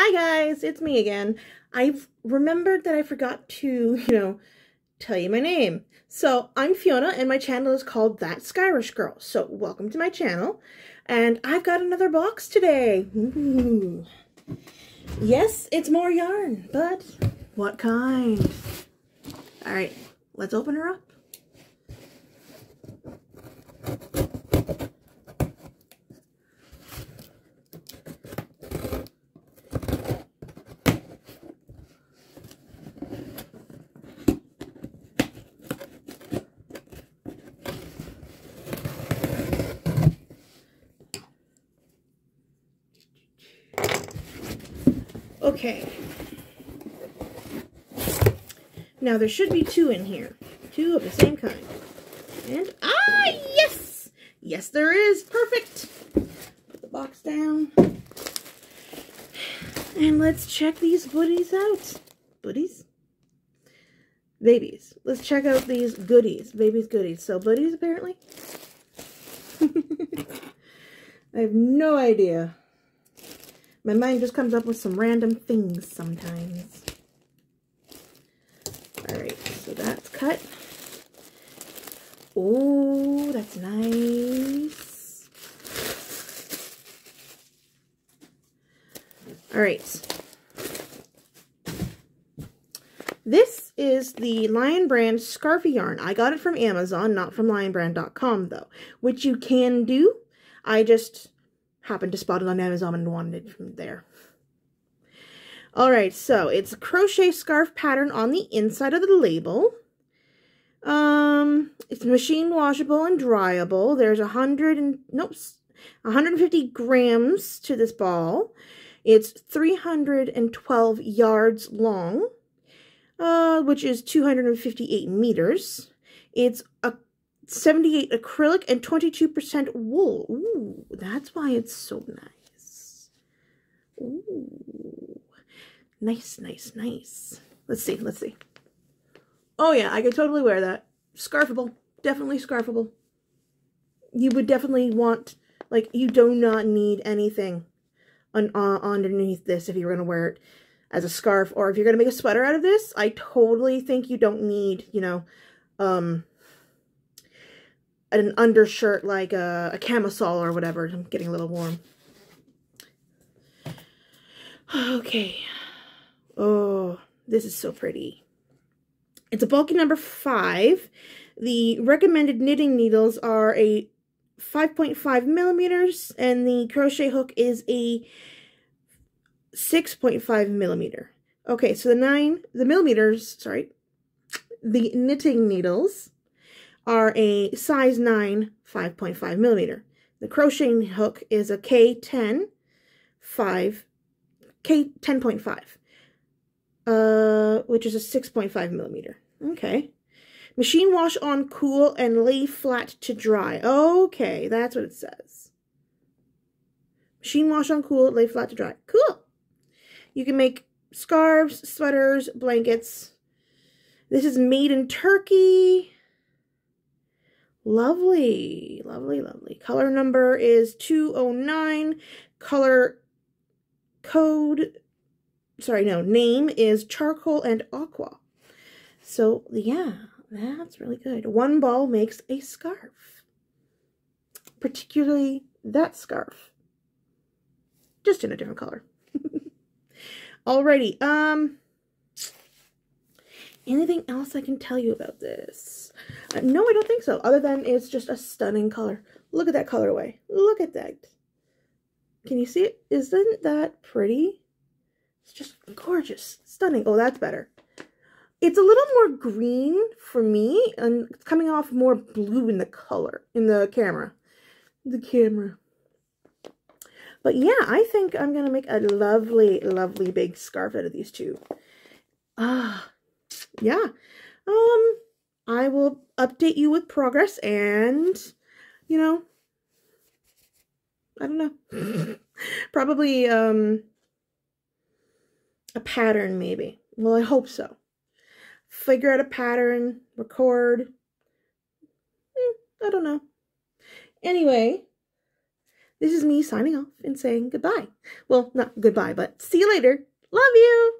Hi guys, it's me again. I've remembered that I forgot to, you know, tell you my name. So I'm Fiona and my channel is called That Skyrish Girl. So welcome to my channel. And I've got another box today. Ooh. Yes, it's more yarn, but what kind? All right, let's open her up. Okay. Now there should be two in here. Two of the same kind. And, ah, yes! Yes, there is. Perfect. Put the box down. And let's check these goodies out. Goodies? Babies. Let's check out these goodies. Babies goodies. So, buddies, apparently. I have no idea. My mind just comes up with some random things sometimes. Alright, so that's cut. Oh, that's nice. Alright. This is the Lion Brand Scarfie yarn. I got it from Amazon, not from lionbrand.com though, which you can do. I just happened to spot it on Amazon and wanted it from there. All right, so it's a crochet scarf pattern on the inside of the label. Um, it's machine washable and dryable. There's a hundred and nope, 150 grams to this ball. It's 312 yards long, uh, which is 258 meters. It's a 78 acrylic and 22% wool. Ooh, that's why it's so nice. Ooh, nice, nice, nice. Let's see, let's see. Oh yeah, I could totally wear that. Scarfable, definitely scarfable. You would definitely want, like, you do not need anything on, uh, underneath this if you're going to wear it as a scarf. Or if you're going to make a sweater out of this, I totally think you don't need, you know, um, an undershirt like a, a camisole or whatever. I'm getting a little warm. Okay. Oh, this is so pretty. It's a bulky number five. The recommended knitting needles are a 5.5 millimeters and the crochet hook is a 6.5 millimeter. Okay, so the nine, the millimeters, sorry, the knitting needles are a size 9 5.5 millimeter. The crocheting hook is a K10 5 K10.5 uh which is a 6.5 millimeter. Okay. Machine wash on cool and lay flat to dry. Okay, that's what it says. Machine wash on cool, lay flat to dry. Cool. You can make scarves, sweaters, blankets. This is made in Turkey. Lovely, lovely, lovely. Color number is 209. Color code, sorry, no, name is charcoal and aqua. So, yeah, that's really good. One ball makes a scarf. Particularly that scarf. Just in a different color. Alrighty, um, anything else I can tell you about this? Uh, no, I don't think so. Other than it's just a stunning color. Look at that colorway. Look at that. Can you see it? Isn't that pretty? It's just gorgeous. Stunning. Oh, that's better. It's a little more green for me and it's coming off more blue in the color, in the camera. The camera. But yeah, I think I'm going to make a lovely, lovely big scarf out of these two. Ah, yeah. Um, I will update you with progress and, you know, I don't know. Probably, um, a pattern maybe. Well, I hope so. Figure out a pattern, record. Hmm, I don't know. Anyway, this is me signing off and saying goodbye. Well, not goodbye, but see you later. Love you.